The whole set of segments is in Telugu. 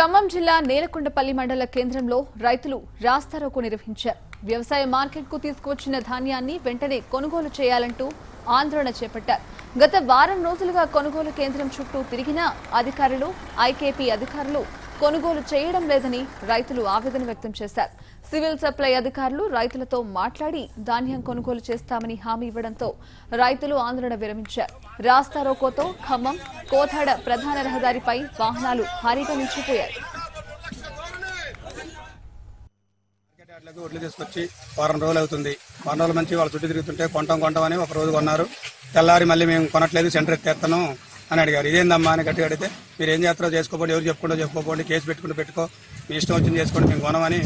ఖమ్మం జిల్లా నేలకొండపల్లి మండల కేంద్రంలో రైతులు రాస్తారోకు నిర్వహించారు. వ్యవసాయ మార్కెట్కు తీసుకువచ్చిన ధాన్యాన్ని వెంటనే కొనుగోలు చేయాలంటూ ఆందోళన చేపట్టారు. గత వారం రోజులుగా కొనుగోలు కేంద్రం చుట్టూ తిరిగినా అధికారులు ఐకేపీ అధికారులు కొనుగోలు చేయడం లేదని రైతులు ఆవేదన వ్యక్తం చేశారు. సివిల్ సప్లై అధికారులు రైతులతో మాట్లాడి ధాన్యం కొనుగోలు చేస్తామని హామీ ఇవ్వడంతో రైతులు ఆందోళన విరమించారు. రాస్తారోకోతో ఖమ్మం కోథాడ ప్రధాన రహదారిపై వాహనాలు భారీగా నిలిచిపోయాయి. మార్కెట్ వడ్లు తీసుకొచ్చి వారం రోజులు అవుతుంది. వారం రోజుల నుంచి వాళ్ళు చుట్టూ తిరుగుతుంటే కొంటాం కొంటాం అని ఒక రోజు కొన్నారు. తెల్లారి మళ్ళీ మేము కొనట్లేదు సెంటర్ ఎత్తేస్తాను అని అడిగారు. ఇదేందమ్మా అని గట్టిగా అడిగితే మీరు ఏం చేస్తారో చేసుకోండి ఎవరు చెప్పుకుంటో చెప్పుకోండి కేసు పెట్టుకుంటూ పెట్టుకో మీ ఇష్టం వచ్చింది చేసుకోండి మేము కొనమని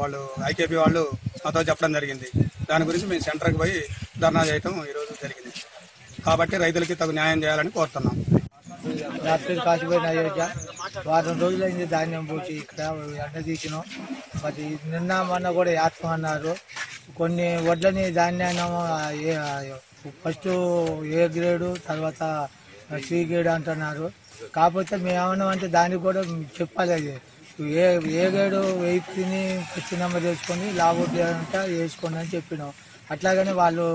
వాళ్ళు ఐకేపీ వాళ్ళు మాతో చెప్పడం జరిగింది. దాని గురించి మేము సెంటర్కి పోయి ధర్నా చేయటం ఈరోజు కాబట్టి రైతులకి తగు న్యాయం చేయాలని కోరుతున్నాం. రాత్రి కాసిపోయిన అయోధ్య వారం రోజులైంది ధాన్యం పోసి ఇక్కడ ఎండ తీసినాం. మరి నిన్న మొన్న కూడా యాత్ర అన్నారు. కొన్ని వడ్లని ధాన్యాన్ని ఫస్ట్ ఏ గ్రేడు తర్వాత సి గ్రేడ్ అంటున్నారు. కాకపోతే మేము ఏమన్నామంటే దానికి కూడా చెప్పాలి అది. A A grade weight first number వేసుకొని లాభం వేసుకోండి అని చెప్పినాం. అట్లాగనే వాళ్ళు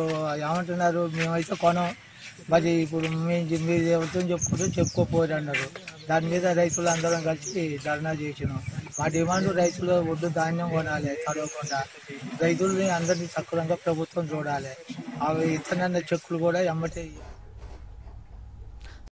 ఏమంటున్నారు మేమైతే కొనం. మరి ఇప్పుడు మేము మీరు ఎవరితో చెప్పుకుంటూ చెప్పుకోపోయారు అన్నారు. దాని మీద రైతులు అందరం కలిసి ధర్నా చేసినాం. మా డిమాండ్ రైతులు ఒడ్డు ధాన్యం కొనాలి తడవకుండా రైతుల్ని అందరినీ సక్రమంగా ప్రభుత్వం చూడాలి. అవి ఇతర చెక్కులు కూడా ఎమ్మటే